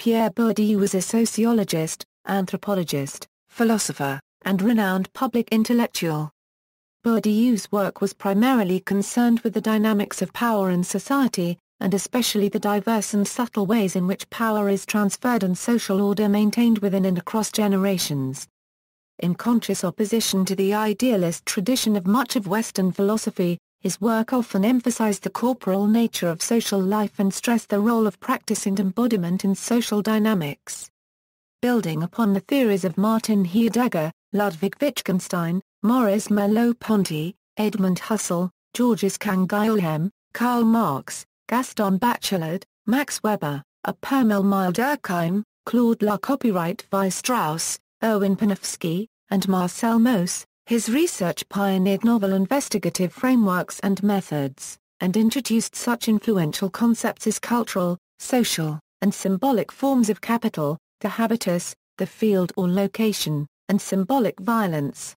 Pierre Bourdieu was a sociologist, anthropologist, philosopher, and renowned public intellectual. Bourdieu's work was primarily concerned with the dynamics of power in society, and especially the diverse and subtle ways in which power is transferred and social order maintained within and across generations. In conscious opposition to the idealist tradition of much of Western philosophy, his work often emphasized the corporal nature of social life and stressed the role of practice and embodiment in social dynamics. Building upon the theories of Martin Heidegger, Ludwig Wittgenstein, Maurice Merleau-Ponty, Edmund Husserl, Georges Canguilhem, Karl Marx, Gaston Bachelard, Max Weber, A Permel Durkheim, Claude La Copyright Strauss, Erwin Panofsky, and Marcel Mauss, his research pioneered novel investigative frameworks and methods, and introduced such influential concepts as cultural, social, and symbolic forms of capital, the habitus, the field or location, and symbolic violence.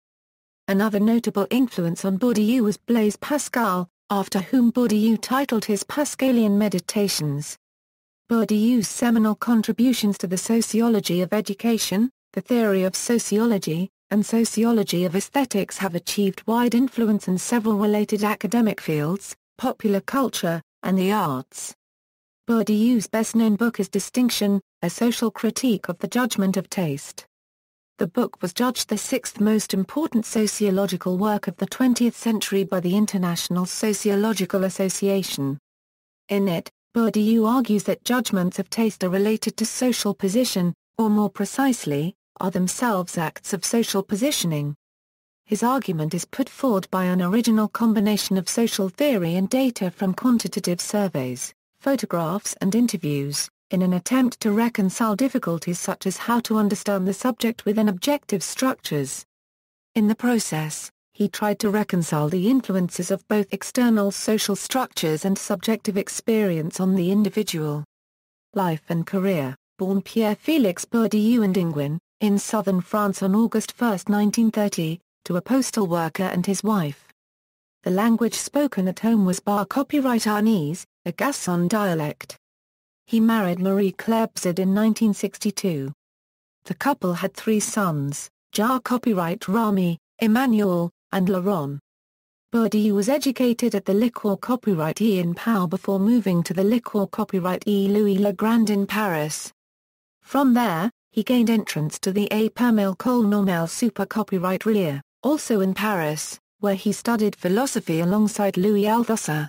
Another notable influence on Bourdieu was Blaise Pascal, after whom Bourdieu titled his Pascalian Meditations. Bourdieu's seminal contributions to the sociology of education, the theory of sociology, and sociology of aesthetics have achieved wide influence in several related academic fields, popular culture, and the arts. Bourdieu's best-known book is Distinction, a social critique of the judgment of taste. The book was judged the sixth most important sociological work of the 20th century by the International Sociological Association. In it, Bourdieu argues that judgments of taste are related to social position, or more precisely, are themselves acts of social positioning. His argument is put forward by an original combination of social theory and data from quantitative surveys, photographs and interviews, in an attempt to reconcile difficulties such as how to understand the subject within objective structures. In the process, he tried to reconcile the influences of both external social structures and subjective experience on the individual. Life and career Born Pierre-Félix Bourdieu and Inguen, in southern France on August 1, 1930, to a postal worker and his wife. The language spoken at home was bar copyright Arnese, a Gascon dialect. He married Marie-Claire in 1962. The couple had three sons, jar copyright Rami, Emmanuel, and Laurent. Bourdieu was educated at the Licours copyright E in Pau before moving to the Licours copyright E Louis Legrand in Paris. From there, he gained entrance to the École Normale Super Copyright RIA, also in Paris, where he studied philosophy alongside Louis Althusser.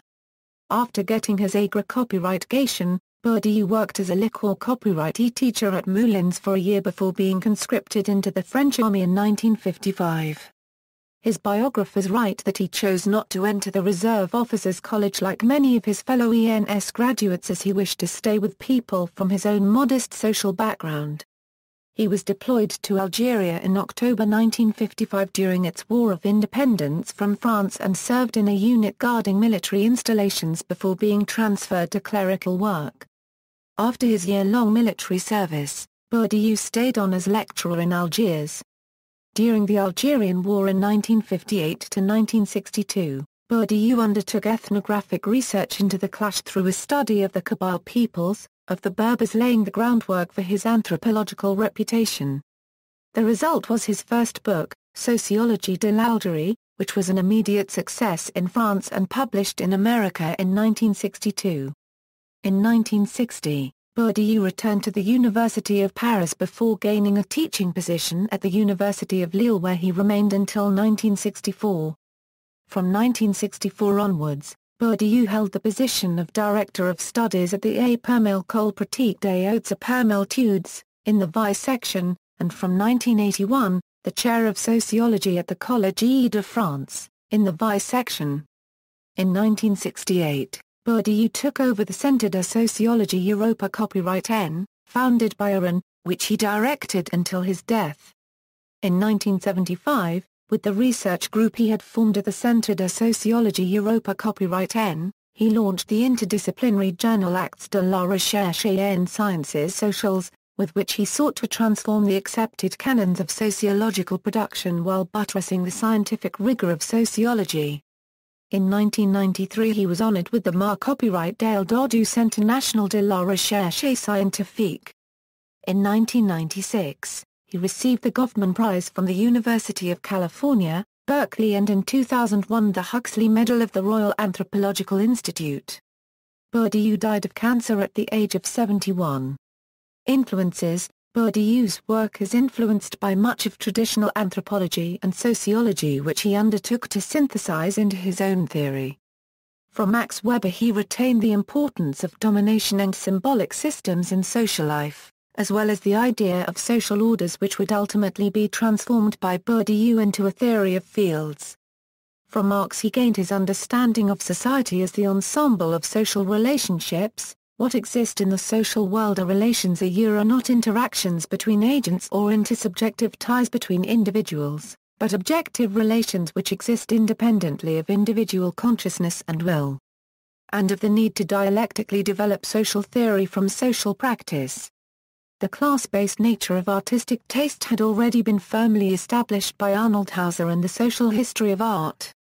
After getting his Agra copyrightgation, Bourdieu worked as a liquor copyright teacher at Moulins for a year before being conscripted into the French army in 1955. His biographers write that he chose not to enter the Reserve Officers College like many of his fellow ENS graduates as he wished to stay with people from his own modest social background. He was deployed to Algeria in October 1955 during its War of Independence from France and served in a unit guarding military installations before being transferred to clerical work. After his year-long military service, Bourdieu stayed on as lecturer in Algiers. During the Algerian War in 1958-1962, Bourdieu undertook ethnographic research into the clash through a study of the Kabyle peoples, of the Berbers laying the groundwork for his anthropological reputation. The result was his first book, Sociologie de l'Algérie, which was an immediate success in France and published in America in 1962. In 1960, Bourdieu returned to the University of Paris before gaining a teaching position at the University of Lille where he remained until 1964. From 1964 onwards, Bourdieu held the position of Director of Studies at the École Pratique des Hautes Études, in the Vie section, and from 1981, the Chair of Sociology at the Collège de France, in the Vie section. In 1968, Bourdieu took over the Centre de Sociologie Europa Copyright N, founded by Aron, which he directed until his death. In 1975, with the research group he had formed at the Centre de Sociologie Europa Copyright N, he launched the interdisciplinary journal Actes de la Recherche en Sciences Sociales, with which he sought to transform the accepted canons of sociological production while buttressing the scientific rigor of sociology. In 1993 he was honored with the Mar Copyright Dale du Centre National de la Recherche Scientifique. In 1996, he received the Goffman Prize from the University of California, Berkeley and in 2001 the Huxley Medal of the Royal Anthropological Institute. Bourdieu died of cancer at the age of 71. Influences Bourdieu's work is influenced by much of traditional anthropology and sociology which he undertook to synthesize into his own theory. From Max Weber he retained the importance of domination and symbolic systems in social life as well as the idea of social orders which would ultimately be transformed by Bourdieu into a theory of fields. From Marx he gained his understanding of society as the ensemble of social relationships, what exist in the social world are relations a euro not interactions between agents or intersubjective ties between individuals, but objective relations which exist independently of individual consciousness and will. And of the need to dialectically develop social theory from social practice. The class-based nature of artistic taste had already been firmly established by Arnold Hauser in the social history of art.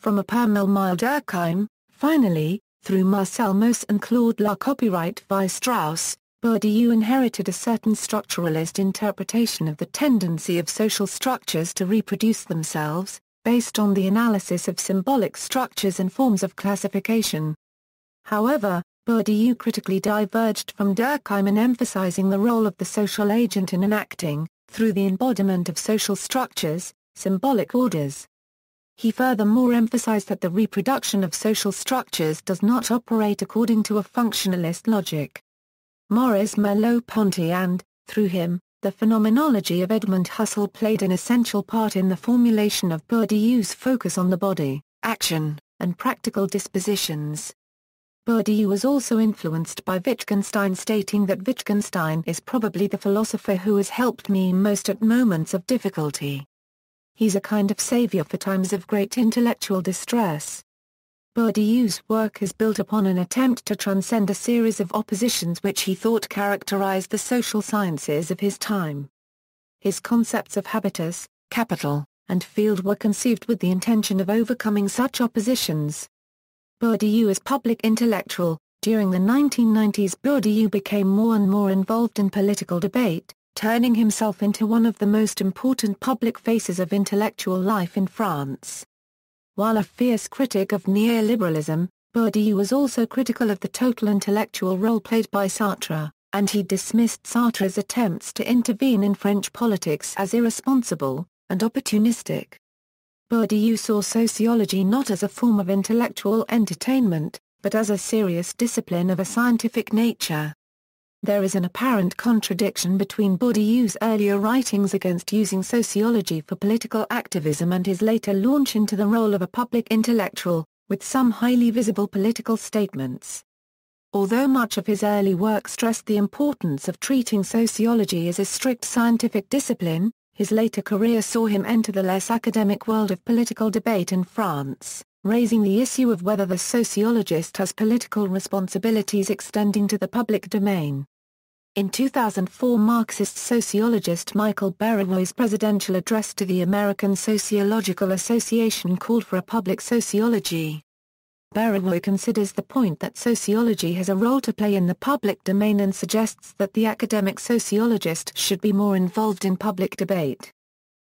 From a per Emile Durkheim, finally, through Marcel Mauss and Claude Lart copyright via Strauss, Bourdieu inherited a certain structuralist interpretation of the tendency of social structures to reproduce themselves, based on the analysis of symbolic structures and forms of classification. However, Bourdieu critically diverged from Durkheim in emphasizing the role of the social agent in enacting, through the embodiment of social structures, symbolic orders. He furthermore emphasized that the reproduction of social structures does not operate according to a functionalist logic. Maurice Merleau-Ponty and, through him, the phenomenology of Edmund Husserl played an essential part in the formulation of Bourdieu's focus on the body, action, and practical dispositions. Bourdieu was also influenced by Wittgenstein stating that Wittgenstein is probably the philosopher who has helped me most at moments of difficulty. He's a kind of savior for times of great intellectual distress. Bourdieu's work is built upon an attempt to transcend a series of oppositions which he thought characterized the social sciences of his time. His concepts of habitus, capital, and field were conceived with the intention of overcoming such oppositions. Bourdieu as public intellectual, during the 1990s Bourdieu became more and more involved in political debate, turning himself into one of the most important public faces of intellectual life in France. While a fierce critic of neoliberalism, Bourdieu was also critical of the total intellectual role played by Sartre, and he dismissed Sartre's attempts to intervene in French politics as irresponsible and opportunistic. Bourdieu saw sociology not as a form of intellectual entertainment, but as a serious discipline of a scientific nature. There is an apparent contradiction between Bourdieu's earlier writings against using sociology for political activism and his later launch into the role of a public intellectual, with some highly visible political statements. Although much of his early work stressed the importance of treating sociology as a strict scientific discipline, his later career saw him enter the less academic world of political debate in France, raising the issue of whether the sociologist has political responsibilities extending to the public domain. In 2004 Marxist sociologist Michael Burawoy's presidential address to the American Sociological Association called for a public sociology. Burawoy considers the point that sociology has a role to play in the public domain and suggests that the academic sociologist should be more involved in public debate.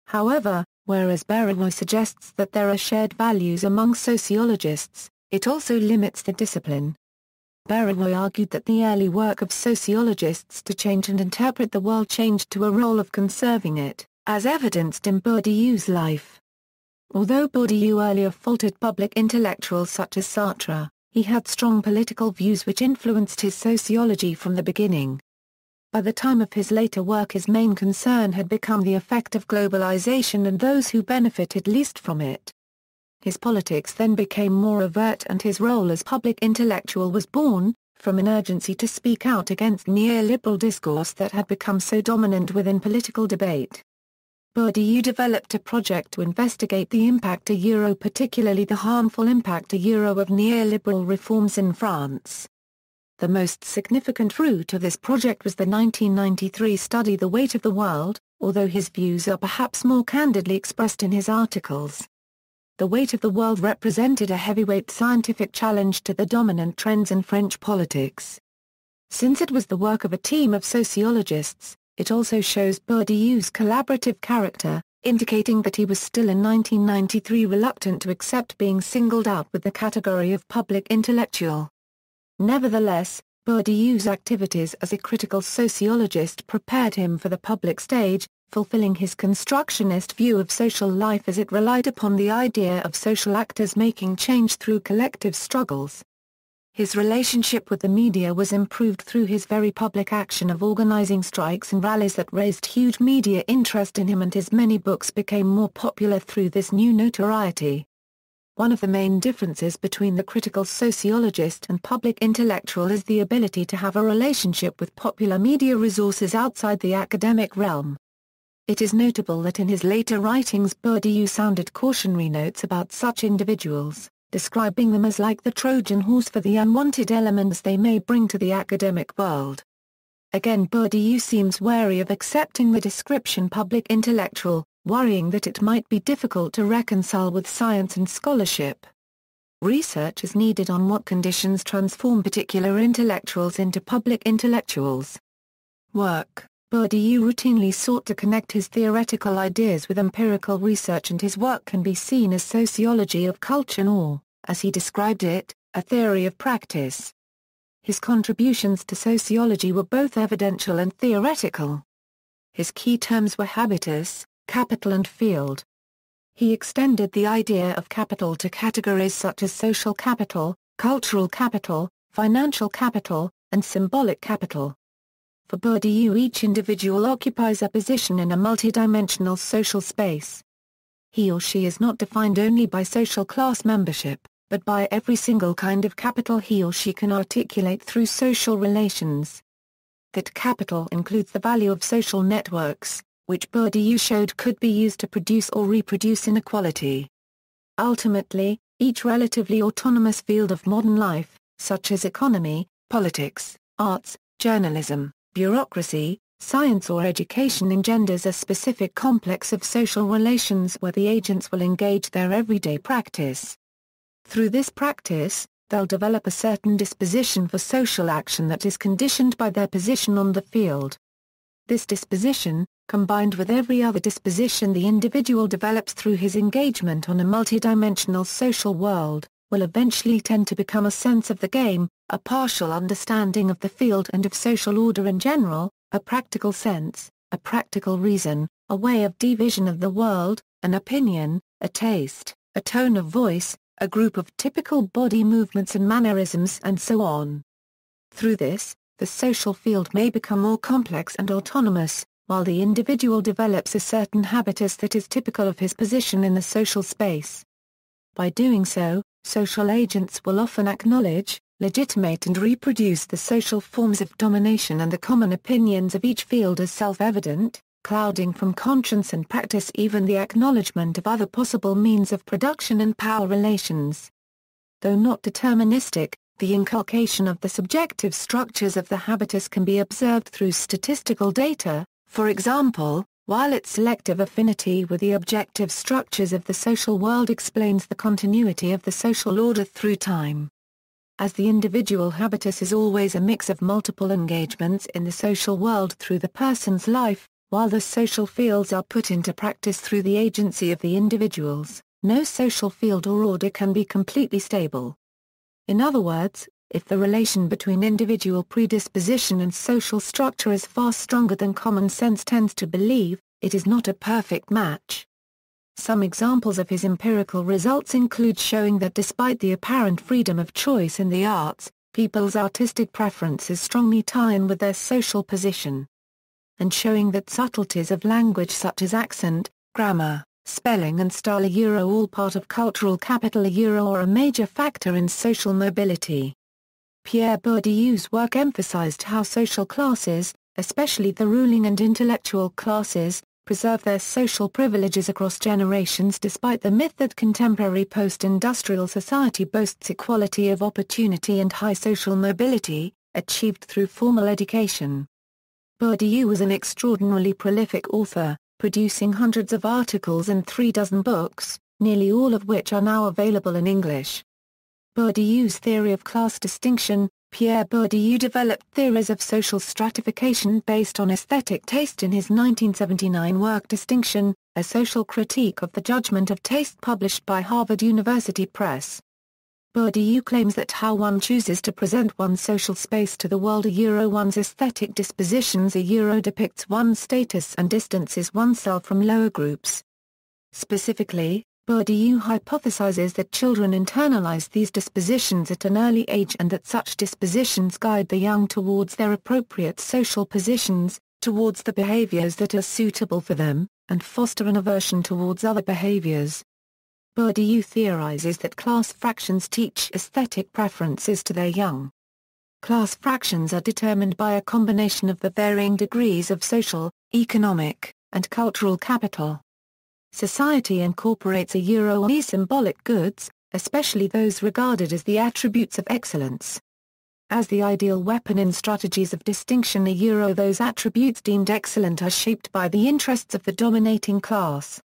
However, whereas Burawoy suggests that there are shared values among sociologists, it also limits the discipline. Burawoy argued that the early work of sociologists to change and interpret the world changed to a role of conserving it, as evidenced in Bourdieu's life. Although Bourdieu earlier faulted public intellectuals such as Sartre, he had strong political views which influenced his sociology from the beginning. By the time of his later work his main concern had become the effect of globalization and those who benefited least from it. His politics then became more overt and his role as public intellectual was born, from an urgency to speak out against neoliberal discourse that had become so dominant within political debate. Bourdieu developed a project to investigate the impact a euro particularly the harmful impact a euro of neoliberal reforms in France. The most significant fruit of this project was the 1993 study The Weight of the World, although his views are perhaps more candidly expressed in his articles. The Weight of the World represented a heavyweight scientific challenge to the dominant trends in French politics. Since it was the work of a team of sociologists, it also shows Bourdieu's collaborative character, indicating that he was still in 1993 reluctant to accept being singled out with the category of public intellectual. Nevertheless, Bourdieu's activities as a critical sociologist prepared him for the public stage, fulfilling his constructionist view of social life as it relied upon the idea of social actors making change through collective struggles. His relationship with the media was improved through his very public action of organizing strikes and rallies that raised huge media interest in him and his many books became more popular through this new notoriety. One of the main differences between the critical sociologist and public intellectual is the ability to have a relationship with popular media resources outside the academic realm. It is notable that in his later writings Bourdieu sounded cautionary notes about such individuals describing them as like the Trojan horse for the unwanted elements they may bring to the academic world. Again Bourdieu seems wary of accepting the description public intellectual, worrying that it might be difficult to reconcile with science and scholarship. Research is needed on what conditions transform particular intellectuals into public intellectuals. Work Bourdieu routinely sought to connect his theoretical ideas with empirical research and his work can be seen as sociology of culture and or, as he described it, a theory of practice. His contributions to sociology were both evidential and theoretical. His key terms were habitus, capital and field. He extended the idea of capital to categories such as social capital, cultural capital, financial capital, and symbolic capital. For Bourdieu each individual occupies a position in a multidimensional social space. He or she is not defined only by social class membership, but by every single kind of capital he or she can articulate through social relations. That capital includes the value of social networks, which Bourdieu showed could be used to produce or reproduce inequality. Ultimately, each relatively autonomous field of modern life, such as economy, politics, arts, journalism, bureaucracy, science or education engenders a specific complex of social relations where the agents will engage their everyday practice. Through this practice, they'll develop a certain disposition for social action that is conditioned by their position on the field. This disposition, combined with every other disposition the individual develops through his engagement on a multidimensional social world, will eventually tend to become a sense of the game, a partial understanding of the field and of social order in general, a practical sense, a practical reason, a way of division of the world, an opinion, a taste, a tone of voice, a group of typical body movements and mannerisms and so on. Through this, the social field may become more complex and autonomous, while the individual develops a certain habitus that is typical of his position in the social space. By doing so, social agents will often acknowledge, legitimate and reproduce the social forms of domination and the common opinions of each field as self-evident, clouding from conscience and practice even the acknowledgement of other possible means of production and power relations. Though not deterministic, the inculcation of the subjective structures of the habitus can be observed through statistical data, for example, while its selective affinity with the objective structures of the social world explains the continuity of the social order through time. As the individual habitus is always a mix of multiple engagements in the social world through the person's life, while the social fields are put into practice through the agency of the individuals, no social field or order can be completely stable. In other words, if the relation between individual predisposition and social structure is far stronger than common sense tends to believe, it is not a perfect match. Some examples of his empirical results include showing that despite the apparent freedom of choice in the arts, people's artistic preferences strongly tie in with their social position. And showing that subtleties of language such as accent, grammar, spelling and style are Euro all part of cultural capital Euro or a major factor in social mobility. Pierre Bourdieu's work emphasized how social classes, especially the ruling and intellectual classes, preserve their social privileges across generations despite the myth that contemporary post-industrial society boasts equality of opportunity and high social mobility, achieved through formal education. Bourdieu was an extraordinarily prolific author, producing hundreds of articles and three dozen books, nearly all of which are now available in English. Bourdieu's theory of class distinction, Pierre Bourdieu developed theories of social stratification based on aesthetic taste in his 1979 work Distinction, a social critique of the judgment of taste published by Harvard University Press. Bourdieu claims that how one chooses to present one's social space to the world a Euro one's aesthetic dispositions a Euro depicts one's status and distances oneself from lower groups. Specifically, Bourdieu hypothesizes that children internalize these dispositions at an early age and that such dispositions guide the young towards their appropriate social positions, towards the behaviors that are suitable for them, and foster an aversion towards other behaviors. Bourdieu theorizes that class fractions teach aesthetic preferences to their young. Class fractions are determined by a combination of the varying degrees of social, economic, and cultural capital. Society incorporates a euro e symbolic goods, especially those regarded as the attributes of excellence. As the ideal weapon in strategies of distinction a euro those attributes deemed excellent are shaped by the interests of the dominating class.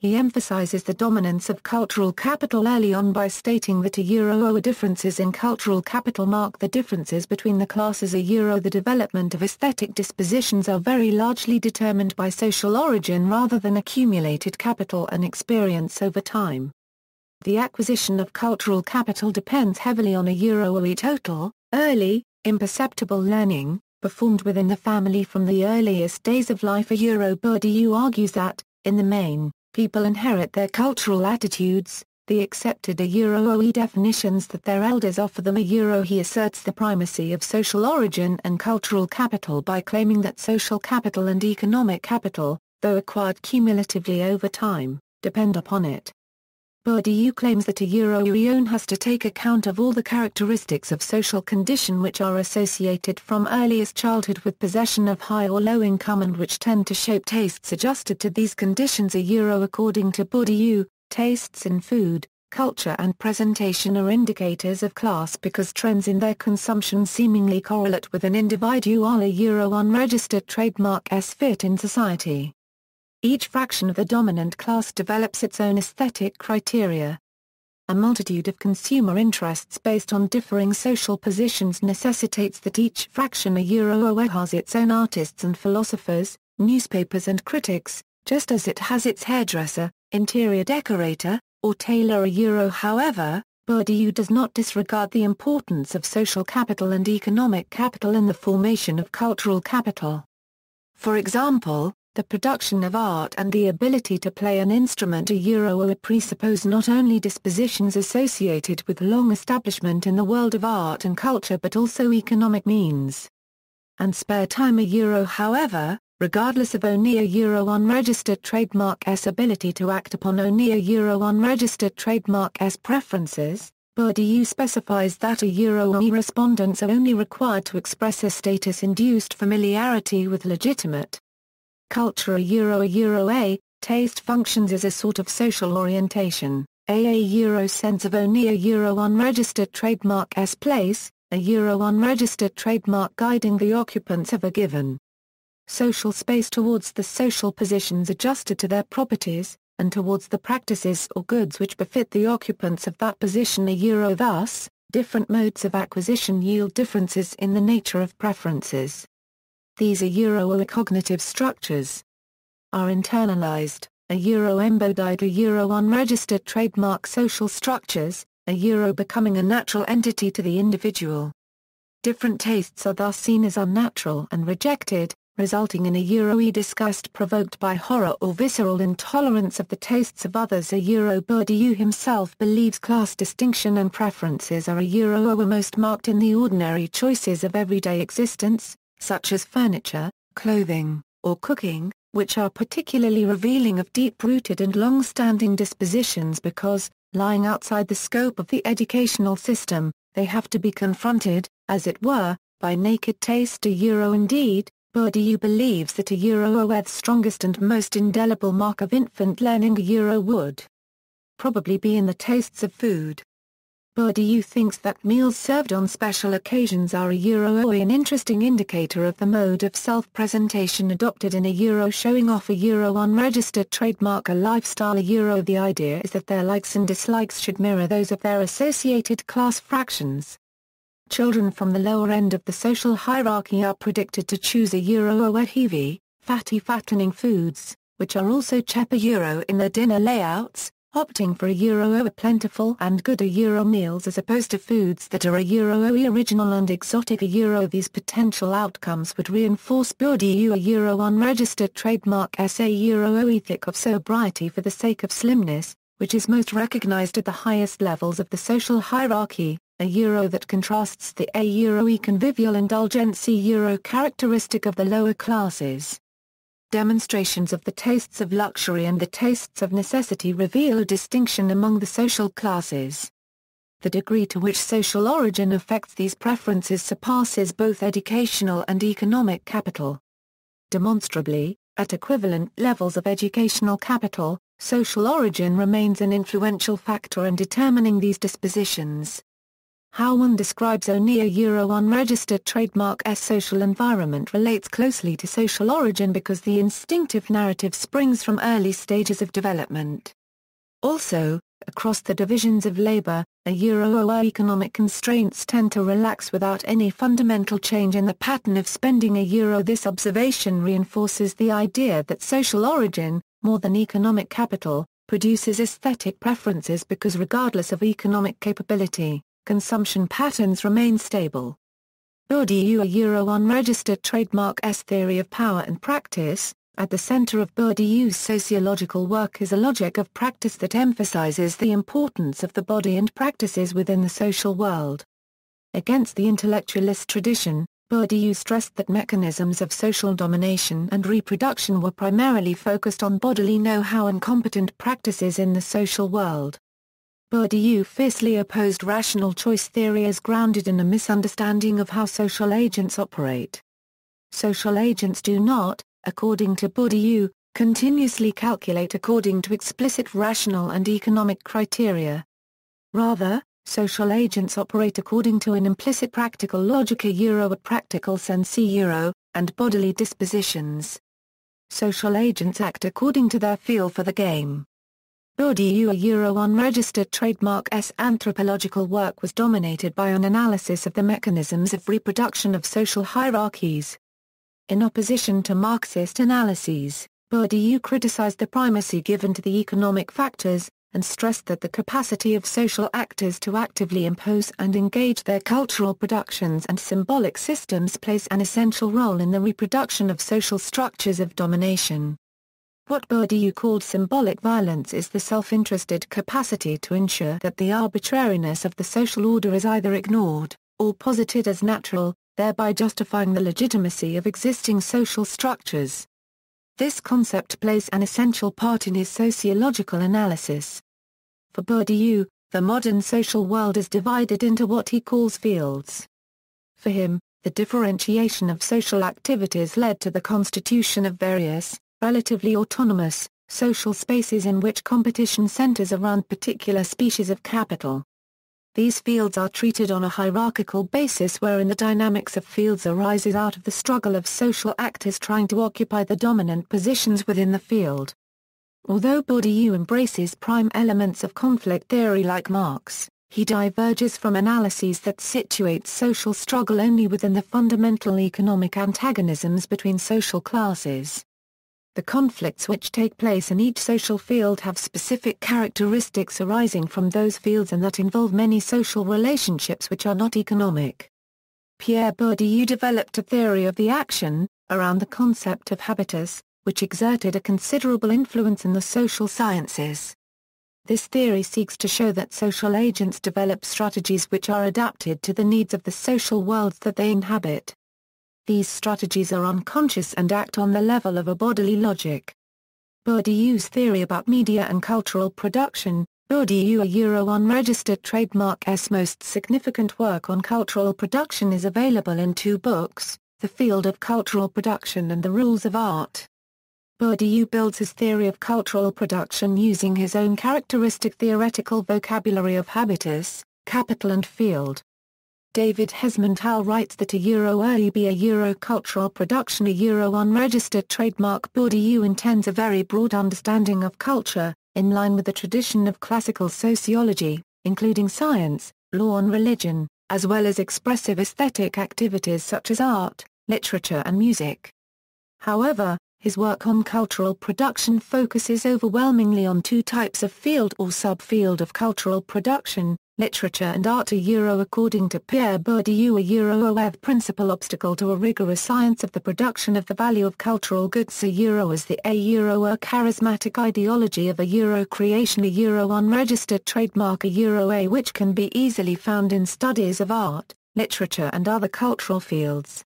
He emphasizes the dominance of cultural capital early on by stating that a euro differences in cultural capital mark the differences between the classes a euro the development of aesthetic dispositions are very largely determined by social origin rather than accumulated capital and experience over time. The acquisition of cultural capital depends heavily on a euro total, early, imperceptible learning, performed within the family from the earliest days of life a euro Bourdieu argues that, in the main, People inherit their cultural attitudes, the accepted a Euro-OE definitions that their elders offer them a Euro he asserts the primacy of social origin and cultural capital by claiming that social capital and economic capital, though acquired cumulatively over time, depend upon it. Bourdieu claims that a Euro has to take account of all the characteristics of social condition which are associated from earliest childhood with possession of high or low income and which tend to shape tastes adjusted to these conditions a Euro according to Bourdieu, tastes in food, culture and presentation are indicators of class because trends in their consumption seemingly correlate with an individual a Euro unregistered trademark s fit in society. Each fraction of the dominant class develops its own aesthetic criteria. A multitude of consumer interests based on differing social positions necessitates that each fraction a Euro has its own artists and philosophers, newspapers and critics, just as it has its hairdresser, interior decorator, or tailor a Euro however, Bourdieu does not disregard the importance of social capital and economic capital in the formation of cultural capital. For example, the production of art and the ability to play an instrument a euro presuppose not only dispositions associated with long establishment in the world of art and culture but also economic means. And spare time a euro however, regardless of ONEA Euro unregistered trademark S ability to act upon ONEA Euro unregistered trademark S preferences, Bourdieu specifies that a Euro E respondents are only required to express a status-induced familiarity with legitimate, Culture Euro a Euro A, taste functions as a sort of social orientation, a Euro sense of only a Euro unregistered trademark S place, a Euro unregistered trademark guiding the occupants of a given social space towards the social positions adjusted to their properties, and towards the practices or goods which befit the occupants of that position a Euro thus, different modes of acquisition yield differences in the nature of preferences. These are Euro cognitive structures. Are internalized, a Euro embodied a Euro unregistered trademark social structures, a Euro becoming a natural entity to the individual. Different tastes are thus seen as unnatural and rejected, resulting in a Euro disgust provoked by horror or visceral intolerance of the tastes of others. A Euro Bourdieu himself believes class distinction and preferences are a Euro most marked in the ordinary choices of everyday existence, such as furniture, clothing, or cooking, which are particularly revealing of deep-rooted and long-standing dispositions because, lying outside the scope of the educational system, they have to be confronted, as it were, by naked taste a euro indeed, Bourdieu believes that a euro strongest and most indelible mark of infant learning a euro would probably be in the tastes of food. Bourdieu thinks that meals served on special occasions are a euro an interesting indicator of the mode of self-presentation adopted in a euro showing off a euro unregistered trademark a lifestyle a euro the idea is that their likes and dislikes should mirror those of their associated class fractions. children from the lower end of the social hierarchy are predicted to choose a euro or heavy, fatty fattening foods, which are also cheaper euro in their dinner layouts, opting for a euro or plentiful and good a euro meals as opposed to foods that are a euro original and exotic a euro. These potential outcomes would reinforce Bourdieu a euro unregistered trademark SA euro ethic of sobriety for the sake of slimness, which is most recognized at the highest levels of the social hierarchy, a euro that contrasts the a euro e convivial indulgence euro characteristic of the lower classes. Demonstrations of the tastes of luxury and the tastes of necessity reveal a distinction among the social classes. The degree to which social origin affects these preferences surpasses both educational and economic capital. Demonstrably, at equivalent levels of educational capital, social origin remains an influential factor in determining these dispositions. How one describes ONIA Euro unregistered trademark S social environment relates closely to social origin because the instinctive narrative springs from early stages of development. Also, across the divisions of labor, a Euro economic constraints tend to relax without any fundamental change in the pattern of spending a Euro. This observation reinforces the idea that social origin, more than economic capital, produces aesthetic preferences because regardless of economic capability, consumption patterns remain stable. Bourdieu a Euro unregistered trademark S theory of power and practice, at the center of Bourdieu's sociological work is a logic of practice that emphasizes the importance of the body and practices within the social world. Against the intellectualist tradition, Bourdieu stressed that mechanisms of social domination and reproduction were primarily focused on bodily know-how and competent practices in the social world. Bourdieu fiercely opposed rational choice theory as grounded in a misunderstanding of how social agents operate. Social agents do not, according to Bourdieu, continuously calculate according to explicit rational and economic criteria. Rather, social agents operate according to an implicit practical logic a euro a practical sense euro, and bodily dispositions. Social agents act according to their feel for the game. Bourdieu a Euro unregistered trademark S anthropological work was dominated by an analysis of the mechanisms of reproduction of social hierarchies. In opposition to Marxist analyses, Bourdieu criticized the primacy given to the economic factors, and stressed that the capacity of social actors to actively impose and engage their cultural productions and symbolic systems plays an essential role in the reproduction of social structures of domination. What Bourdieu called symbolic violence is the self-interested capacity to ensure that the arbitrariness of the social order is either ignored, or posited as natural, thereby justifying the legitimacy of existing social structures. This concept plays an essential part in his sociological analysis. For Bourdieu, the modern social world is divided into what he calls fields. For him, the differentiation of social activities led to the constitution of various, relatively autonomous, social spaces in which competition centers around particular species of capital. These fields are treated on a hierarchical basis wherein the dynamics of fields arises out of the struggle of social actors trying to occupy the dominant positions within the field. Although Bourdieu embraces prime elements of conflict theory like Marx, he diverges from analyses that situate social struggle only within the fundamental economic antagonisms between social classes. The conflicts which take place in each social field have specific characteristics arising from those fields and that involve many social relationships which are not economic. Pierre Bourdieu developed a theory of the action, around the concept of habitus, which exerted a considerable influence in the social sciences. This theory seeks to show that social agents develop strategies which are adapted to the needs of the social worlds that they inhabit. These strategies are unconscious and act on the level of a bodily logic. Bourdieu's theory about media and cultural production, Bourdieu a Euro unregistered trademark S most significant work on cultural production is available in two books, The Field of Cultural Production and The Rules of Art. Bourdieu builds his theory of cultural production using his own characteristic theoretical vocabulary of habitus, capital and field. David Hesmondhalgh writes that a Euro be a Euro cultural production a Euro unregistered trademark Bourdieu intends a very broad understanding of culture, in line with the tradition of classical sociology, including science, law and religion, as well as expressive aesthetic activities such as art, literature and music. However, his work on cultural production focuses overwhelmingly on two types of field or subfield of cultural production, literature and art a Euro according to Pierre Bourdieu a Euro a principal obstacle to a rigorous science of the production of the value of cultural goods. A Euro is the a Euro a charismatic ideology of a Euro creation. A Euro unregistered trademark. A Euro a which can be easily found in studies of art, literature and other cultural fields.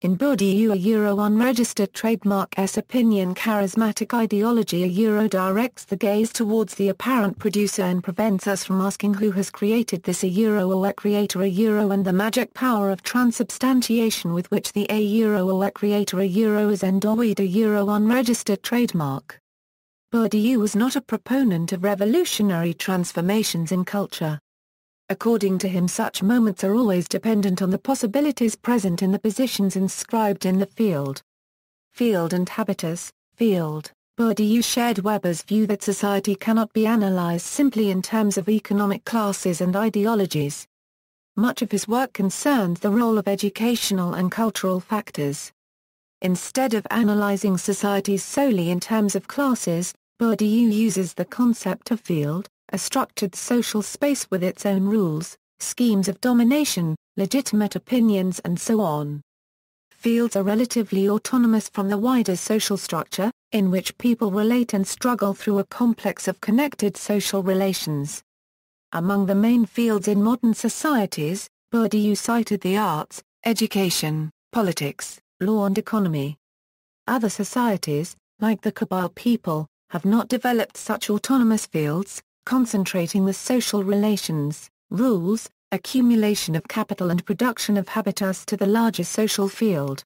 In Bourdieu a Euro unregistered trademark S opinion charismatic ideology a Euro directs the gaze towards the apparent producer and prevents us from asking who has created this a Euro or a creator a Euro and the magic power of transubstantiation with which the a Euro or a creator a Euro is endowed a Euro unregistered trademark. Bourdieu was not a proponent of revolutionary transformations in culture. According to him such moments are always dependent on the possibilities present in the positions inscribed in the field. Field and habitus, field, Bourdieu shared Weber's view that society cannot be analyzed simply in terms of economic classes and ideologies. Much of his work concerns the role of educational and cultural factors. Instead of analyzing societies solely in terms of classes, Bourdieu uses the concept of field, a structured social space with its own rules, schemes of domination, legitimate opinions and so on. Fields are relatively autonomous from the wider social structure, in which people relate and struggle through a complex of connected social relations. Among the main fields in modern societies, Bourdieu cited the arts, education, politics, law and economy. Other societies, like the Kabyle people, have not developed such autonomous fields, concentrating the social relations, rules, accumulation of capital and production of habitus to the larger social field.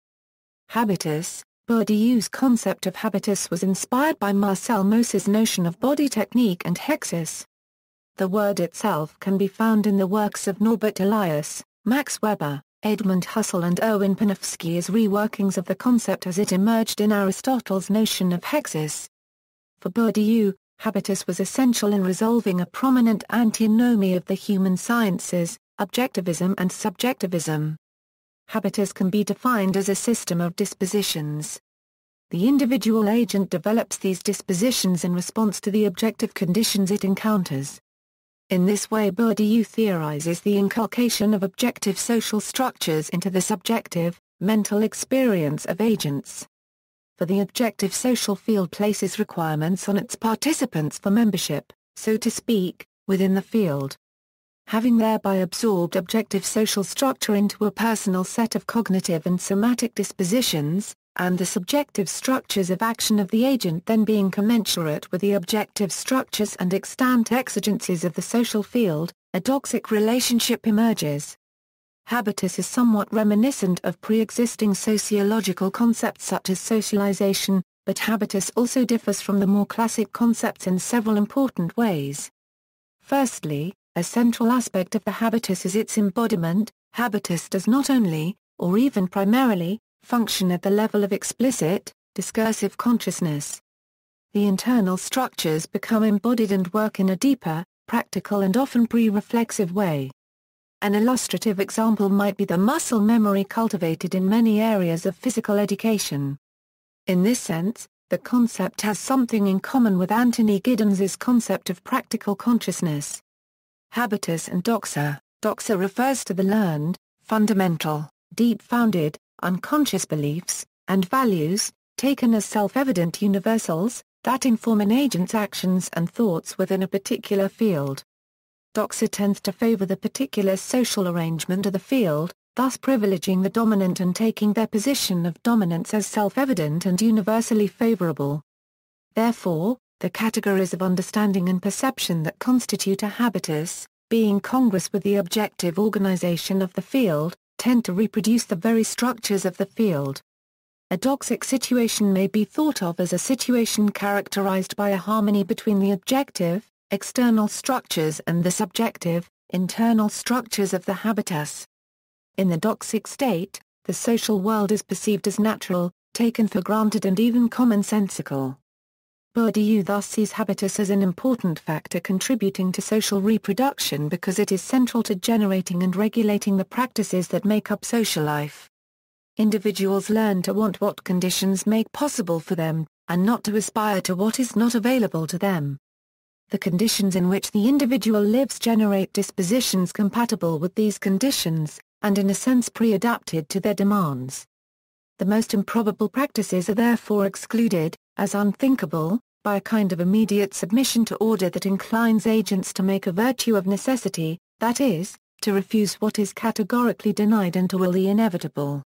Habitus, Bourdieu's concept of habitus was inspired by Marcel Maussé's notion of body technique and hexis. The word itself can be found in the works of Norbert Elias, Max Weber, Edmund Husserl and Erwin Panofsky as reworkings of the concept as it emerged in Aristotle's notion of hexis. For Bourdieu, habitus was essential in resolving a prominent antinomy of the human sciences, objectivism and subjectivism. Habitus can be defined as a system of dispositions. The individual agent develops these dispositions in response to the objective conditions it encounters. In this way Bourdieu theorizes the inculcation of objective social structures into the subjective, mental experience of agents for the objective social field places requirements on its participants for membership, so to speak, within the field. Having thereby absorbed objective social structure into a personal set of cognitive and somatic dispositions, and the subjective structures of action of the agent then being commensurate with the objective structures and extant exigencies of the social field, a doxic relationship emerges. Habitus is somewhat reminiscent of pre-existing sociological concepts such as socialization, but habitus also differs from the more classic concepts in several important ways. Firstly, a central aspect of the habitus is its embodiment, habitus does not only, or even primarily, function at the level of explicit, discursive consciousness. The internal structures become embodied and work in a deeper, practical and often pre-reflexive way. An illustrative example might be the muscle memory cultivated in many areas of physical education. In this sense, the concept has something in common with Anthony Giddens's concept of practical consciousness. Habitus and doxa Doxa refers to the learned, fundamental, deep-founded, unconscious beliefs, and values, taken as self-evident universals, that inform an agent's actions and thoughts within a particular field. Doxa tends to favor the particular social arrangement of the field, thus privileging the dominant and taking their position of dominance as self-evident and universally favorable. Therefore, the categories of understanding and perception that constitute a habitus, being congruous with the objective organization of the field, tend to reproduce the very structures of the field. A doxic situation may be thought of as a situation characterized by a harmony between the objective, external structures and the subjective, internal structures of the habitus. In the doxic state, the social world is perceived as natural, taken for granted and even commonsensical. Bourdieu thus sees habitus as an important factor contributing to social reproduction because it is central to generating and regulating the practices that make up social life. Individuals learn to want what conditions make possible for them, and not to aspire to what is not available to them. The conditions in which the individual lives generate dispositions compatible with these conditions, and in a sense pre-adapted to their demands. The most improbable practices are therefore excluded, as unthinkable, by a kind of immediate submission to order that inclines agents to make a virtue of necessity, that is, to refuse what is categorically denied and to will the inevitable.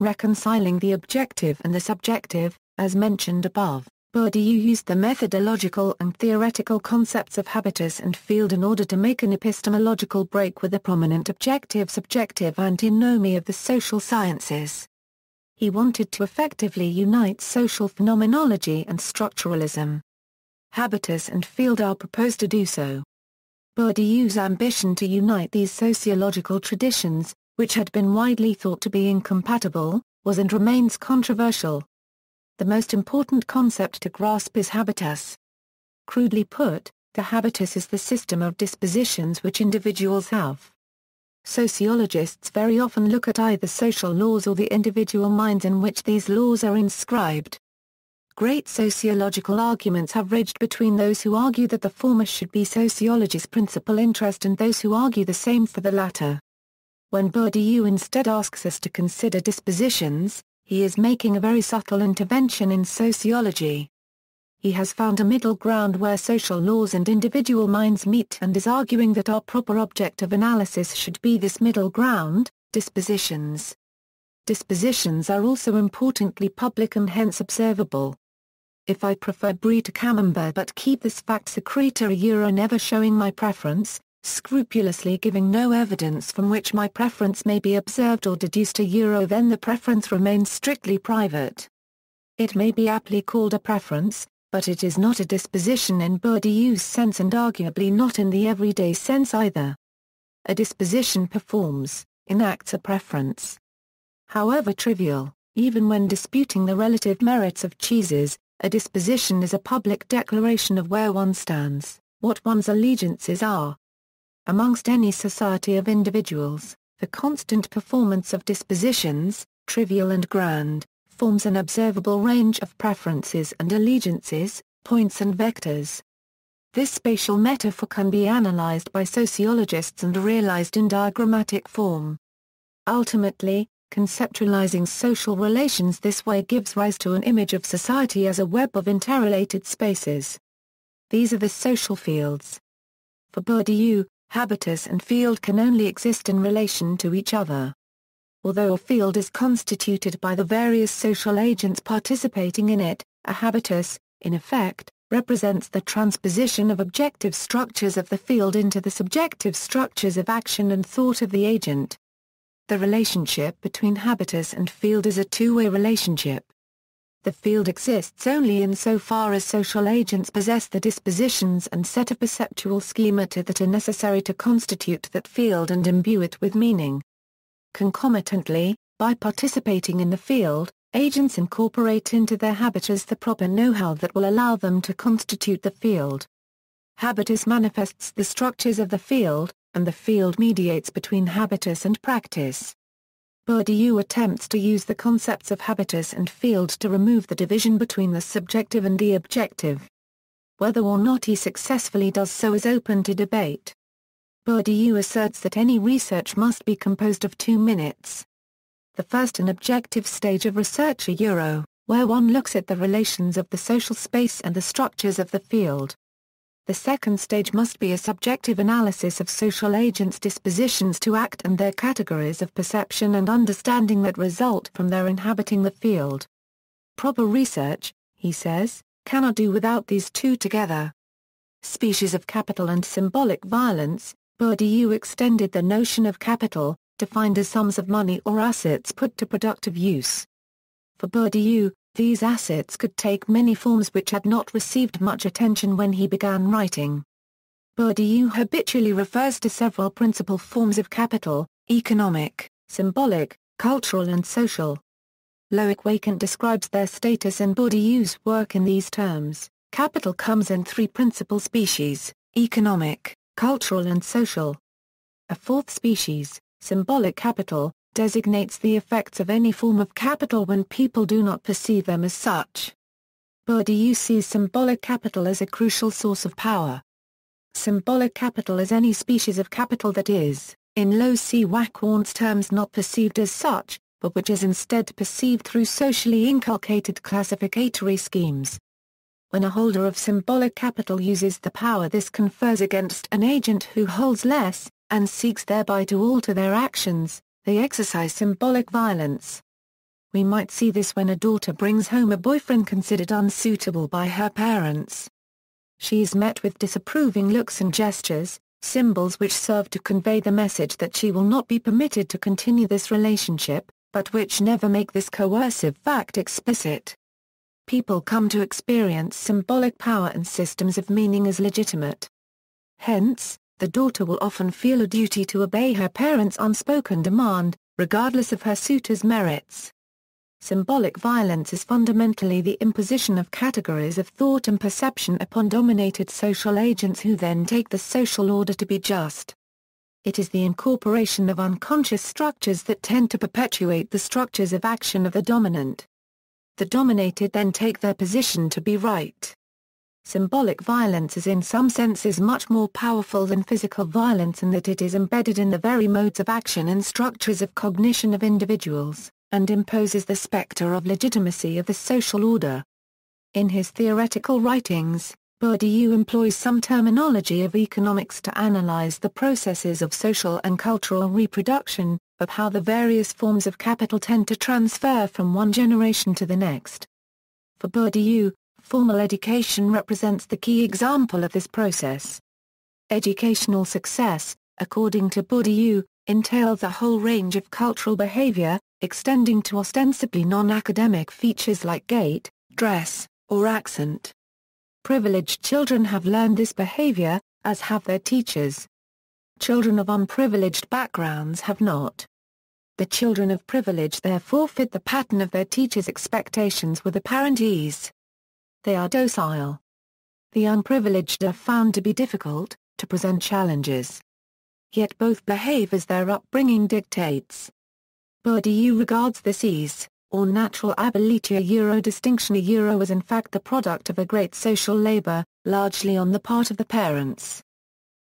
Reconciling the objective and the subjective, as mentioned above, Bourdieu used the methodological and theoretical concepts of habitus and field in order to make an epistemological break with the prominent objective-subjective antinomy of the social sciences. He wanted to effectively unite social phenomenology and structuralism. Habitus and Field are proposed to do so. Bourdieu's ambition to unite these sociological traditions, which had been widely thought to be incompatible, was and remains controversial. The most important concept to grasp is habitus. Crudely put, the habitus is the system of dispositions which individuals have. Sociologists very often look at either social laws or the individual minds in which these laws are inscribed. Great sociological arguments have raged between those who argue that the former should be sociology's principal interest and those who argue the same for the latter. When Bourdieu instead asks us to consider dispositions, he is making a very subtle intervention in sociology he has found a middle ground where social laws and individual minds meet and is arguing that our proper object of analysis should be this middle ground, dispositions. Dispositions are also importantly public and hence observable. If I prefer brie to camembert but keep this fact secreta a euro never showing my preference, scrupulously giving no evidence from which my preference may be observed or deduced a euro then the preference remains strictly private. It may be aptly called a preference, but it is not a disposition in Bourdieu's sense and arguably not in the everyday sense either. A disposition performs, enacts a preference. However trivial, even when disputing the relative merits of cheeses, a disposition is a public declaration of where one stands, what one's allegiances are. Amongst any society of individuals, the constant performance of dispositions, trivial and grand, forms an observable range of preferences and allegiances, points and vectors. This spatial metaphor can be analyzed by sociologists and realized in diagrammatic form. Ultimately, conceptualizing social relations this way gives rise to an image of society as a web of interrelated spaces. These are the social fields. For Bourdieu, habitus and field can only exist in relation to each other. Although a field is constituted by the various social agents participating in it, a habitus, in effect, represents the transposition of objective structures of the field into the subjective structures of action and thought of the agent. The relationship between habitus and field is a two-way relationship. The field exists only insofar as social agents possess the dispositions and set of perceptual schemata that are necessary to constitute that field and imbue it with meaning. Concomitantly, by participating in the field, agents incorporate into their habitus the proper know-how that will allow them to constitute the field. Habitus manifests the structures of the field, and the field mediates between habitus and practice. Bourdieu attempts to use the concepts of habitus and field to remove the division between the subjective and the objective. Whether or not he successfully does so is open to debate. Bourdieu asserts that any research must be composed of two minutes. The first an objective stage of research a euro, where one looks at the relations of the social space and the structures of the field. The second stage must be a subjective analysis of social agents' dispositions to act and their categories of perception and understanding that result from their inhabiting the field. Proper research, he says, cannot do without these two together. Species of capital and symbolic violence, Bourdieu extended the notion of capital, defined as sums of money or assets put to productive use. For Bourdieu, these assets could take many forms which had not received much attention when he began writing. Bourdieu habitually refers to several principal forms of capital, economic, symbolic, cultural and social. Loic Wacquant describes their status in Bourdieu's work in these terms. capital comes in three principal species, economic, cultural and social. A fourth species, symbolic capital, designates the effects of any form of capital when people do not perceive them as such. Bourdieu sees symbolic capital as a crucial source of power. Symbolic capital is any species of capital that is, in Loic Wacquant's terms not perceived as such, but which is instead perceived through socially inculcated classificatory schemes. When a holder of symbolic capital uses the power this confers against an agent who holds less, and seeks thereby to alter their actions, they exercise symbolic violence. We might see this when a daughter brings home a boyfriend considered unsuitable by her parents. She is met with disapproving looks and gestures, symbols which serve to convey the message that she will not be permitted to continue this relationship, but which never make this coercive fact explicit. People come to experience symbolic power and systems of meaning as legitimate. Hence, the daughter will often feel a duty to obey her parents' unspoken demand, regardless of her suitor's merits. Symbolic violence is fundamentally the imposition of categories of thought and perception upon dominated social agents who then take the social order to be just. It is the incorporation of unconscious structures that tend to perpetuate the structures of action of the dominant. The dominated then take their position to be right. Symbolic violence is in some senses much more powerful than physical violence in that it is embedded in the very modes of action and structures of cognition of individuals, and imposes the specter of legitimacy of the social order. In his theoretical writings, Bourdieu employs some terminology of economics to analyze the processes of social and cultural reproduction, of how the various forms of capital tend to transfer from one generation to the next. For Bourdieu, formal education represents the key example of this process. Educational success, according to Bourdieu, entails a whole range of cultural behavior, extending to ostensibly non-academic features like gait, dress, or accent. Privileged children have learned this behavior, as have their teachers. Children of unprivileged backgrounds have not. The children of privilege therefore fit the pattern of their teachers' expectations with apparent ease. They are docile. The unprivileged are found to be difficult, to present challenges. Yet both behave as their upbringing dictates. Bourdieu regards this ease, or natural ability euro distinction a euro is in fact the product of a great social labor, largely on the part of the parents.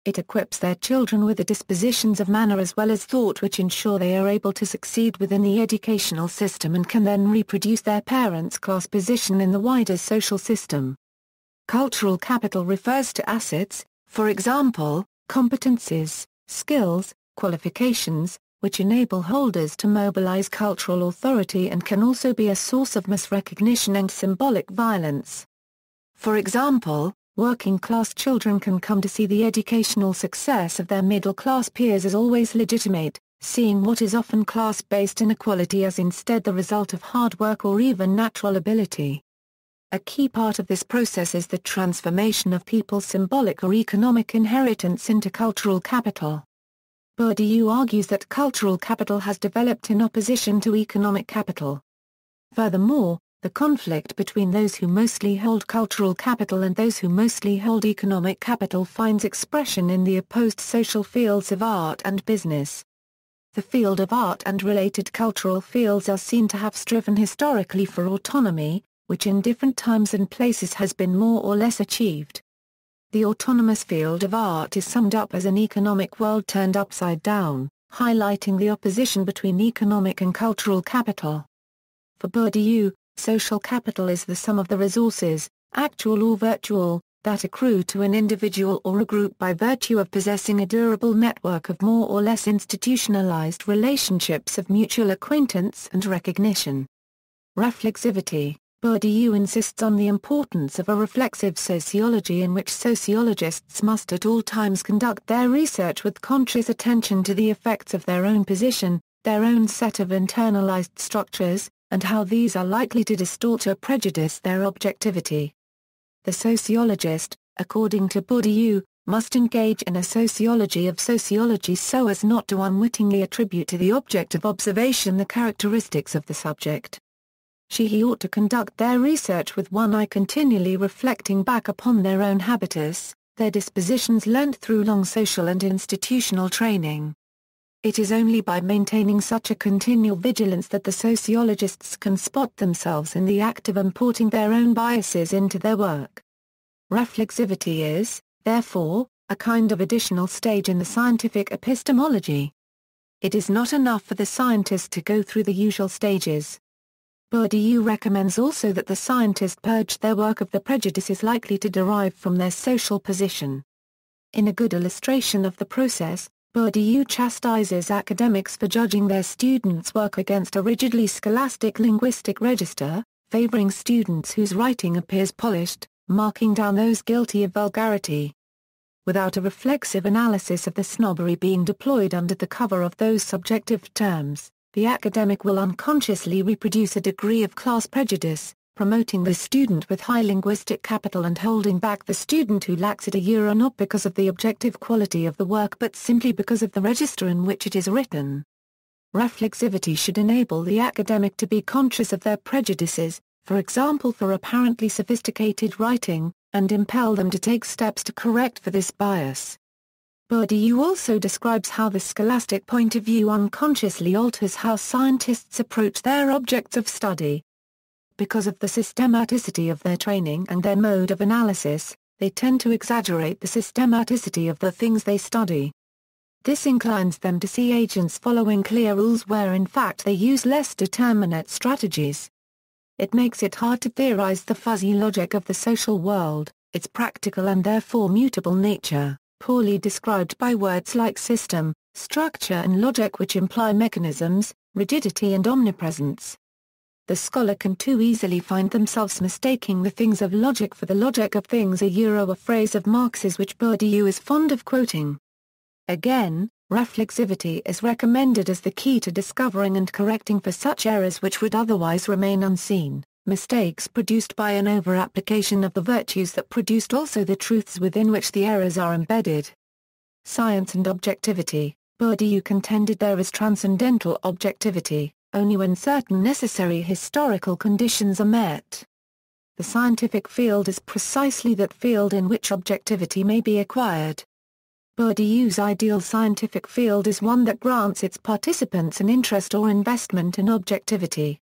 It equips their children with the dispositions of manner as well as thought which ensure they are able to succeed within the educational system and can then reproduce their parents' class position in the wider social system. Cultural capital refers to assets, for example, competencies, skills, qualifications, which enable holders to mobilize cultural authority and can also be a source of misrecognition and symbolic violence. For example, working-class children can come to see the educational success of their middle-class peers as always legitimate, seeing what is often class-based inequality as instead the result of hard work or even natural ability. A key part of this process is the transformation of people's symbolic or economic inheritance into cultural capital. Bourdieu argues that cultural capital has developed in opposition to economic capital. Furthermore, the conflict between those who mostly hold cultural capital and those who mostly hold economic capital finds expression in the opposed social fields of art and business. The field of art and related cultural fields are seen to have striven historically for autonomy, which in different times and places has been more or less achieved. The autonomous field of art is summed up as an economic world turned upside down, highlighting the opposition between economic and cultural capital. For Bourdieu, social capital is the sum of the resources, actual or virtual, that accrue to an individual or a group by virtue of possessing a durable network of more or less institutionalized relationships of mutual acquaintance and recognition. Reflexivity Bourdieu insists on the importance of a reflexive sociology in which sociologists must at all times conduct their research with conscious attention to the effects of their own position, their own set of internalized structures, and how these are likely to distort or prejudice their objectivity. The sociologist, according to Bourdieu, must engage in a sociology of sociology so as not to unwittingly attribute to the object of observation the characteristics of the subject. she he ought to conduct their research with one eye continually reflecting back upon their own habitus, their dispositions learnt through long social and institutional training. It is only by maintaining such a continual vigilance that the sociologists can spot themselves in the act of importing their own biases into their work. Reflexivity is, therefore, a kind of additional stage in the scientific epistemology. It is not enough for the scientist to go through the usual stages. Bourdieu recommends also that the scientist purge their work of the prejudices likely to derive from their social position. In a good illustration of the process, Bourdieu chastises academics for judging their students' work against a rigidly scholastic linguistic register, favoring students whose writing appears polished, marking down those guilty of vulgarity. Without a reflexive analysis of the snobbery being deployed under the cover of those subjective terms, the academic will unconsciously reproduce a degree of class prejudice, promoting the student with high linguistic capital and holding back the student who lacks it a euro not because of the objective quality of the work but simply because of the register in which it is written. Reflexivity should enable the academic to be conscious of their prejudices, for example for apparently sophisticated writing, and impel them to take steps to correct for this bias. Bourdieu also describes how the scholastic point of view unconsciously alters how scientists approach their objects of study. Because of the systematicity of their training and their mode of analysis, they tend to exaggerate the systematicity of the things they study. This inclines them to see agents following clear rules where in fact they use less determinate strategies. It makes it hard to theorize the fuzzy logic of the social world, its practical and therefore mutable nature, poorly described by words like system, structure and logic which imply mechanisms, rigidity and omnipresence. The scholar can too easily find themselves mistaking the things of logic for the logic of things a euro a phrase of Marx's which Bourdieu is fond of quoting. Again, reflexivity is recommended as the key to discovering and correcting for such errors which would otherwise remain unseen, mistakes produced by an over-application of the virtues that produced also the truths within which the errors are embedded. Science and objectivity, Bourdieu contended there is transcendental objectivity, only when certain necessary historical conditions are met. The scientific field is precisely that field in which objectivity may be acquired. Bourdieu's ideal scientific field is one that grants its participants an interest or investment in objectivity.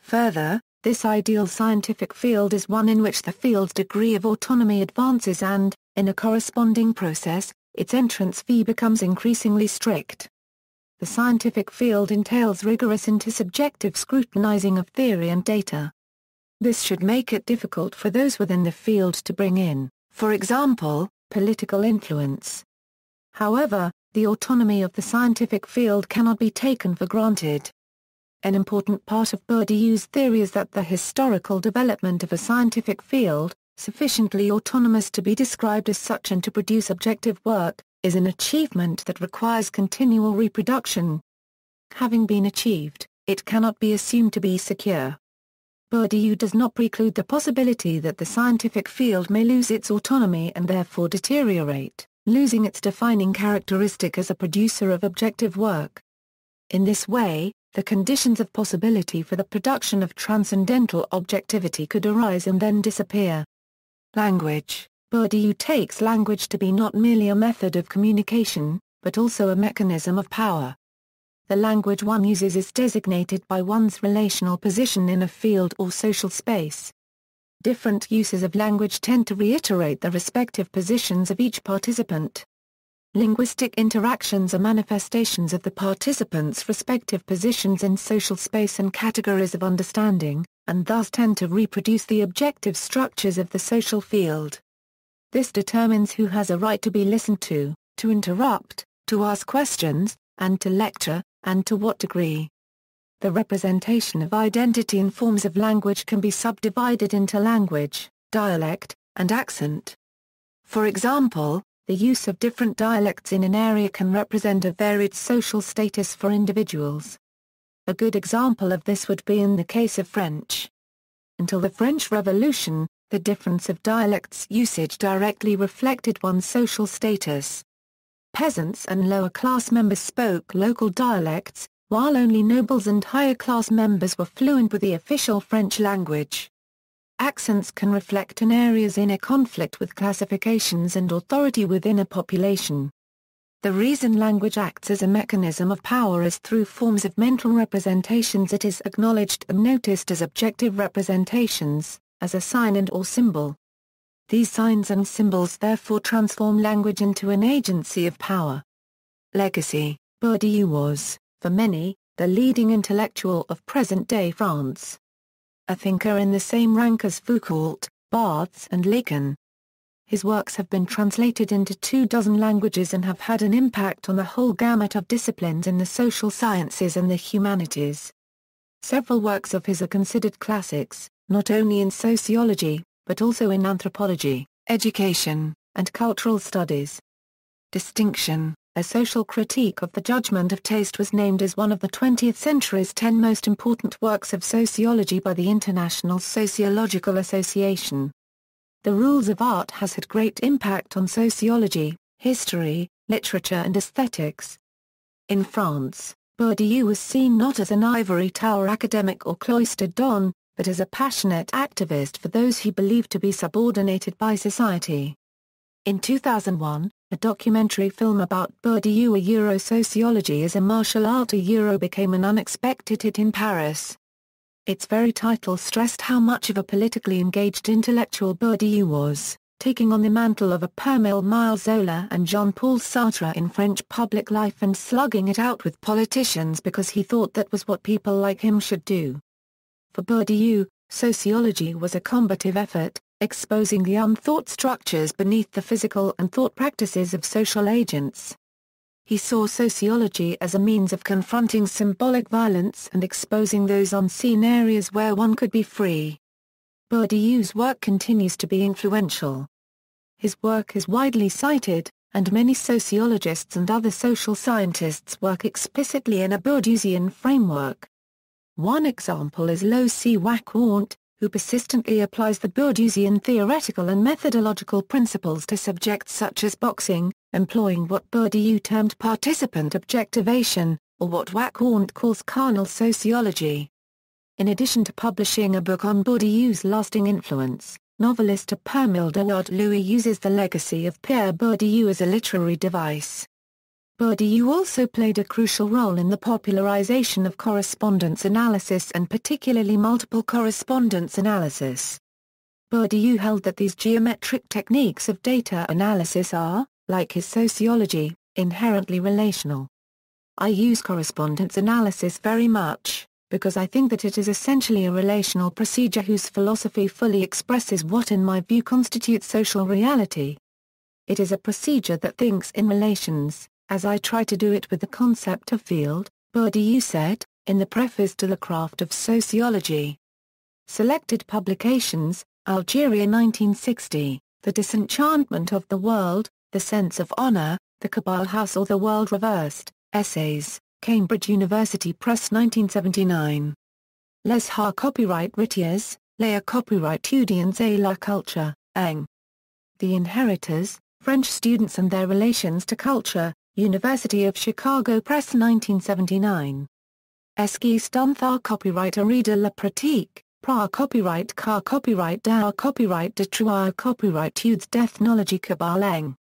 Further, this ideal scientific field is one in which the field's degree of autonomy advances and, in a corresponding process, its entrance fee becomes increasingly strict. The scientific field entails rigorous intersubjective scrutinizing of theory and data. This should make it difficult for those within the field to bring in, for example, political influence. However, the autonomy of the scientific field cannot be taken for granted. An important part of Bourdieu's theory is that the historical development of a scientific field, sufficiently autonomous to be described as such and to produce objective work, is an achievement that requires continual reproduction. Having been achieved, it cannot be assumed to be secure. Bourdieu does not preclude the possibility that the scientific field may lose its autonomy and therefore deteriorate losing its defining characteristic as a producer of objective work. In this way, the conditions of possibility for the production of transcendental objectivity could arise and then disappear. Language Bourdieu takes language to be not merely a method of communication, but also a mechanism of power. The language one uses is designated by one's relational position in a field or social space different uses of language tend to reiterate the respective positions of each participant. Linguistic interactions are manifestations of the participants' respective positions in social space and categories of understanding, and thus tend to reproduce the objective structures of the social field. This determines who has a right to be listened to, to interrupt, to ask questions, and to lecture, and to what degree. The representation of identity in forms of language can be subdivided into language, dialect, and accent. For example, the use of different dialects in an area can represent a varied social status for individuals. A good example of this would be in the case of French. Until the French Revolution, the difference of dialects usage directly reflected one's social status. Peasants and lower class members spoke local dialects, while only nobles and higher class members were fluent with the official French language. Accents can reflect an area's inner conflict with classifications and authority within a population. The reason language acts as a mechanism of power is through forms of mental representations it is acknowledged and noticed as objective representations, as a sign and or symbol. These signs and symbols therefore transform language into an agency of power. Legacy Bourdieu was, for many, the leading intellectual of present-day France. A thinker in the same rank as Foucault, Barthes and Lacan. His works have been translated into two dozen languages and have had an impact on the whole gamut of disciplines in the social sciences and the humanities. Several works of his are considered classics, not only in sociology, but also in anthropology, education, and cultural studies. Distinction A social critique of the judgment of taste was named as one of the 20th century's 10 most important works of sociology by the International Sociological Association. The Rules of Art has had great impact on sociology, history, literature and aesthetics. In France, Bourdieu was seen not as an ivory tower academic or cloistered don, but as a passionate activist for those he believed to be subordinated by society. In 2001, a documentary film about Bourdieu a Euro sociology as a martial art a Euro became an unexpected hit in Paris. Its very title stressed how much of a politically engaged intellectual Bourdieu was, taking on the mantle of a Émile Zola and Jean-Paul Sartre in French public life and slugging it out with politicians because he thought that was what people like him should do. For Bourdieu, sociology was a combative effort, exposing the unthought structures beneath the physical and thought practices of social agents. He saw sociology as a means of confronting symbolic violence and exposing those unseen areas where one could be free. Bourdieu's work continues to be influential. His work is widely cited, and many sociologists and other social scientists work explicitly in a Bourdieusian framework. One example is Loic Wacquant who persistently applies the Bourdieusian theoretical and methodological principles to subjects such as boxing, employing what Bourdieu termed participant objectivation, or what Wacquant calls carnal sociology. In addition to publishing a book on Bourdieu's lasting influence, novelist Permil Louis uses the legacy of Pierre Bourdieu as a literary device. Bourdieu also played a crucial role in the popularization of correspondence analysis and particularly multiple correspondence analysis. Bourdieu held that these geometric techniques of data analysis are, like his sociology, inherently relational. I use correspondence analysis very much, because I think that it is essentially a relational procedure whose philosophy fully expresses what in my view constitutes social reality. It is a procedure that thinks in relations, as I try to do it with the concept of field, Bourdieu said, in the preface to The Craft of Sociology. Selected publications, Algeria 1960, The Disenchantment of the World, The Sense of Honor, The Kabyle House or the World Reversed, Essays, Cambridge University Press 1979. Les Ha Copyright Ritiers, Leia Copyright Tudians et la Culture, Eng. The Inheritors, French Students and Their Relations to Culture, University of Chicago Press 1979. Esquisse Copyright Arida La Pratique, Pra Copyright Car Copyright Dow Copyright de Trois Copyright d'Ethnologie Kabaleng.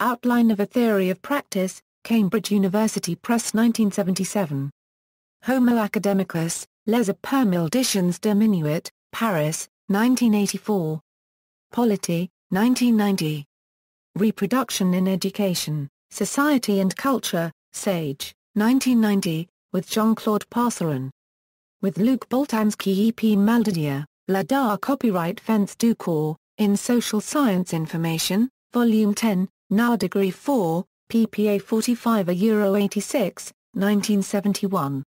Outline of a Theory of Practice, Cambridge University Press 1977. Homo Academicus, Les Permilditions Diminuit, Paris, 1984. Polity, 1990. Reproduction in Education. Society and Culture, Sage, 1990, with Jean-Claude Passeron. With Luc Boltanski EP Maldidia, La Dar Copyright Fence du Corps, in Social Science Information, Volume 10, Now Degree 4, PPA 45 a Euro 86, 1971.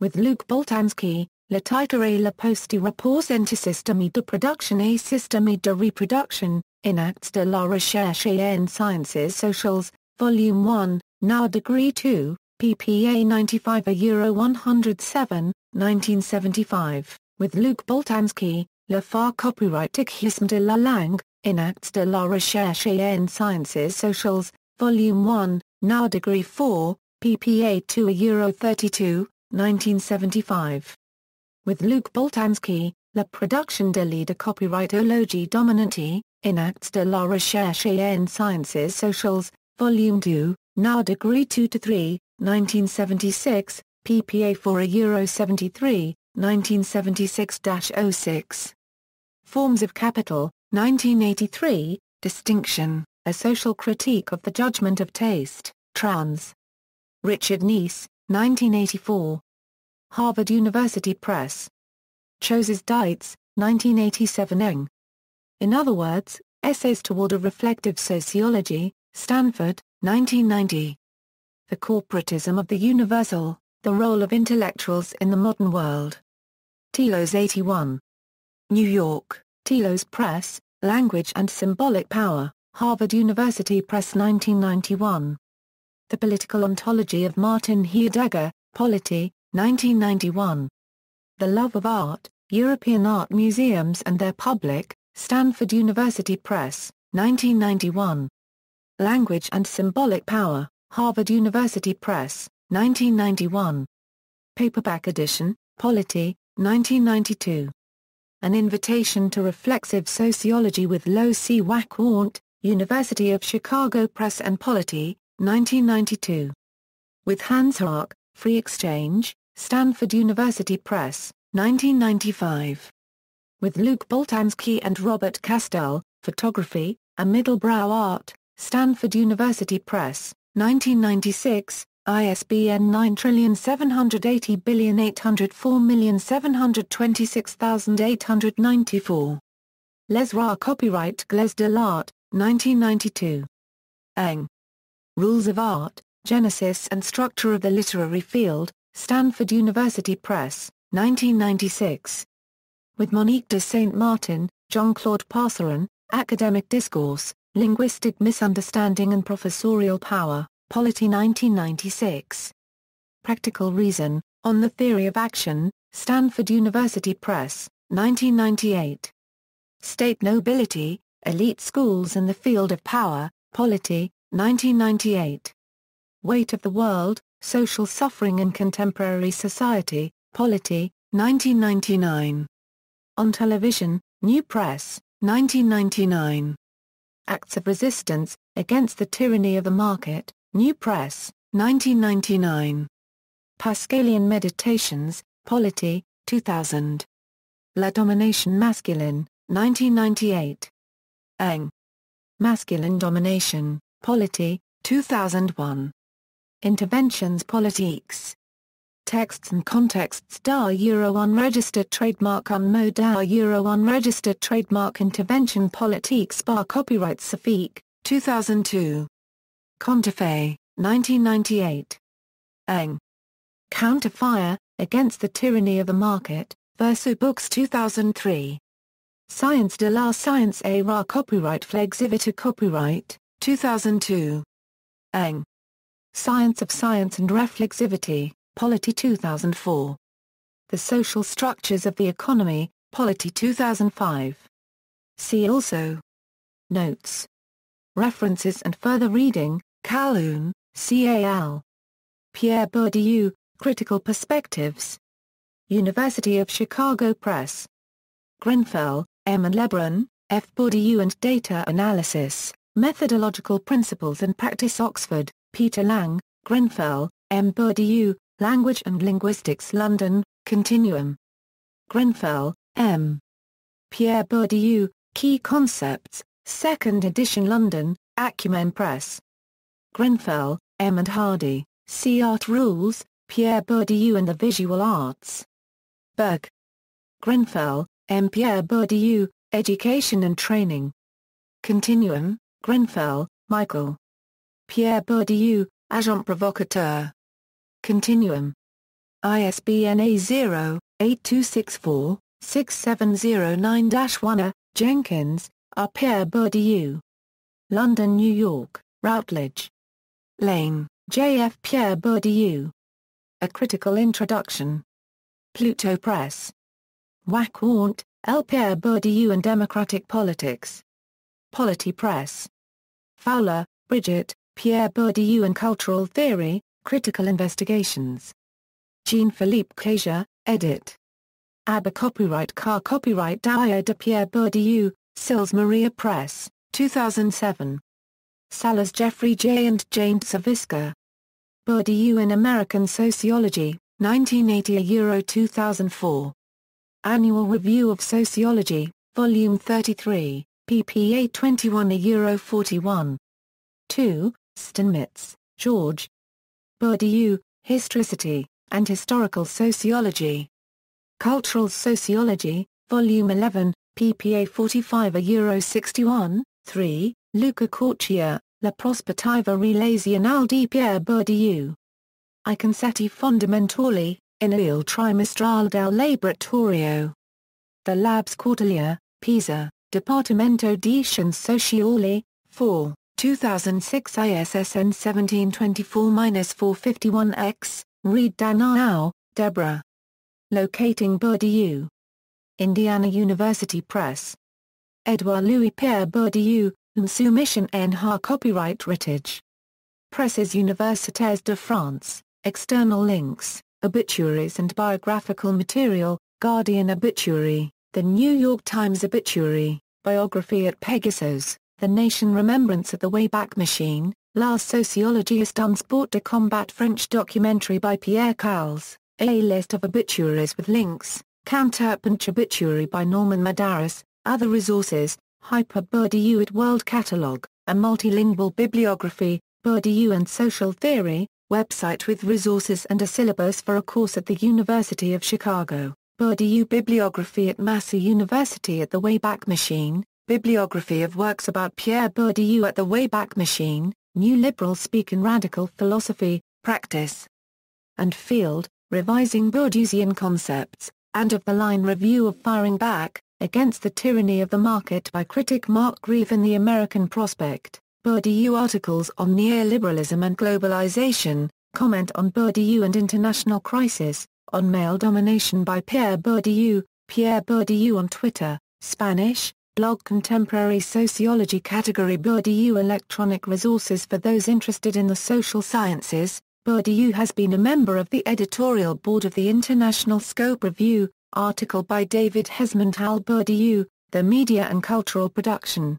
With Luc Boltanski, Le titre et la poste rapport entre système de production et système de reproduction, in Actes de la Recherche et en Sciences Sociales, Volume 1, Now Degree 2, ppA 95 a Euro 107, 1975, with Luc Boltanski, Le Phare copyrightisme de la langue, in Actes de la Recherche et en Sciences Sociales, Volume 1, Now Degree 4, ppA 2 a Euro 32, 1975. With Luc Boltanski, La production de la copyrightologie dominante, in Actes de la recherche en sciences sociales, Volume 2, now degree 2 to 3, 1976, ppA 4 a Euro 73, 1976-06. Forms of Capital, 1983, Distinction, A Social Critique of the Judgment of Taste, Trans. Richard Neese, 1984. Harvard University Press. Choses Dites, 1987 Eng. In other words, Essays Toward a Reflective Sociology, Stanford, 1990. The Corporatism of the Universal, The Role of Intellectuals in the Modern World. Telos 81. New York, Telos Press, Language and Symbolic Power, Harvard University Press 1991. The Political Ontology of Martin Heidegger, Polity, 1991. The Love of Art, European Art Museums and Their Public, Stanford University Press, 1991. Language and Symbolic Power, Harvard University Press, 1991. Paperback edition, Polity, 1992. An Invitation to Reflexive Sociology with Loic Wacquant, University of Chicago Press and Polity, 1992. With Hans Haacke, Free Exchange, Stanford University Press, 1995. With Luc Boltanski and Robert Castel, Photography, A Middlebrow Art, Stanford University Press, 1996, ISBN 9780804726894. Les Rares Copyright Gles de l'Art, 1992. Eng. Rules of Art, Genesis and Structure of the Literary Field, Stanford University Press, 1996. With Monique de Saint Martin, Jean-Claude Passeron, Academic Discourse, Linguistic Misunderstanding and Professorial Power, Polity 1996. Practical Reason, On the Theory of Action, Stanford University Press, 1998. State Nobility, Elite Schools in the Field of Power, Polity, 1998. Weight of the World, Social Suffering in Contemporary Society, Polity, 1999. On Television, New Press, 1999. Acts of Resistance, Against the Tyranny of the Market, New Press, 1999. Pascalian Meditations, Polity, 2000. La Domination Masculine, 1998. Eng. Masculine Domination, Polity, 2001. Interventions Politiques. Texts and contexts da Euro unregistered trademark unmo da Euro unregistered trademark intervention politiques bar copyright Safik, 2002. Conterfei, 1998. Eng. Counterfire, Against the Tyranny of the Market, Verso Books 2003. Science de la Science a ra copyright Flexivita copyright, 2002. Eng. Science of Science and Reflexivity, Polity 2004. The Social Structures of the Economy, Polity 2005. See also. Notes. References and further reading, Calhoun, C.A.L. Pierre Bourdieu, Critical Perspectives. University of Chicago Press. Grenfell, M. and Lebrun, F. Bourdieu and Data Analysis, Methodological Principles and Practice Oxford, Peter Lang, Grenfell, M. Bourdieu, Language and Linguistics London, Continuum. Grenfell, M. Pierre Bourdieu, Key Concepts, 2nd edition London, Acumen Press. Grenfell, M. and Hardy, See Art Rules, Pierre Bourdieu and the Visual Arts. Berg. Grenfell, M. Pierre Bourdieu, Education and Training. Continuum, Grenfell, Michael. Pierre Bourdieu, Agent Provocateur. Continuum. ISBN A0-8264-6709-1 Jenkins, R. Pierre Bourdieu. London New York, Routledge. Lane, J. F. Pierre Bourdieu. A Critical Introduction. Pluto Press. Wacquant, L. Pierre Bourdieu and Democratic Politics. Polity Press. Fowler, Bridget, Pierre Bourdieu and Cultural Theory, Critical Investigations. Jean-Philippe Clézia, edit. ABBA Copyright Car Copyright Diary de Pierre Bourdieu, Sils Maria Press, 2007. Sallaz Jeffrey J. and Jane Zavisca. Bourdieu in American Sociology, 1980 Euro 2004. Annual Review of Sociology, Volume 33, pp 21 Euro 41. 2. Steinmetz, George. Bourdieu, Historicity, and Historical Sociology. Cultural Sociology, Volume 11, pp 45 Euro 61, 3, Luca Corchia, La prospettiva relazionale di Pierre Bourdieu. I concetti fondamentali, in il trimestrale del laboratorio. The Labs Cordelia, Pisa, Dipartimento di Scienze Sociali, 4, 2006 ISSN 1724-451X, Reed Danahay, Deborah. Locating Bourdieu. Indiana University Press. Edouard Louis Pierre Bourdieu, soumission ha copyright ritage. Presses Universitaires de France, external links, obituaries and biographical material, Guardian Obituary, The New York Times Obituary, Biography at Pegasus, The Nation Remembrance of the Wayback Machine, La Sociologie d'un sport de combat French documentary by Pierre Carles, a list of obituaries with links, Counterpunch obituary by Norman Madarasz, other resources, Hyper Bourdieu at World Catalog, a multilingual bibliography, Bourdieu and Social Theory, website with resources and a syllabus for a course at the University of Chicago, Bourdieu Bibliography at Massey University at the Wayback Machine, Bibliography of works about Pierre Bourdieu at the Wayback Machine, New Liberal Speak in Radical Philosophy, Practice and Field, Revising Bourdieusian Concepts, and of the line review of Firing Back, Against the Tyranny of the Market by critic Mark Grieve in The American Prospect, Bourdieu articles on neoliberalism and globalization, comment on Bourdieu and international crisis, on male domination by Pierre Bourdieu, Pierre Bourdieu on Twitter, Spanish, blog Contemporary Sociology category Bourdieu Electronic resources for those interested in the social sciences, Bourdieu has been a member of the editorial board of the International Scope Review, Article by David Hesmondhalgh Bourdieu, The Media and Cultural Production,